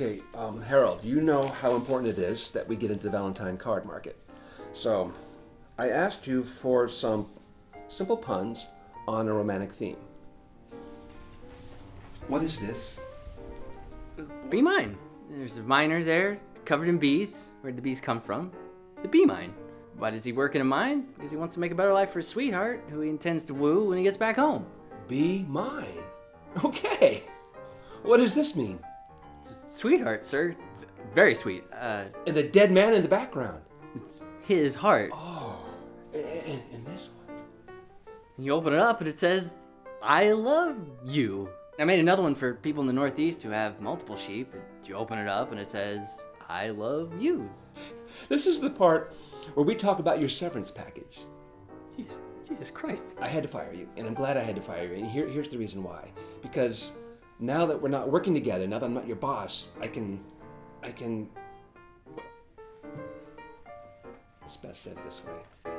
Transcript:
Okay, um, Harold, you know how important it is that we get into the Valentine card market. So, I asked you for some simple puns on a romantic theme. What is this? Be mine. There's a miner there, covered in bees. Where'd the bees come from? The bee mine. Why does he work in a mine? Because he wants to make a better life for his sweetheart, who he intends to woo when he gets back home. Be mine. Okay. What does this mean? Sweetheart, sir. Very sweet. Uh, And the dead man in the background. it's his heart. Oh, and, and, this one. And you open it up and it says, I love you. I made another one for people in the Northeast who have multiple sheep. You open it up and it says, I love you. This is the part where we talk about your severance package. Jesus, Jesus Christ. I had to fire you, and I'm glad I had to fire you. And here, here's the reason why. Because now that we're not working together, now that I'm not your boss, I can, I can. It's best said this way.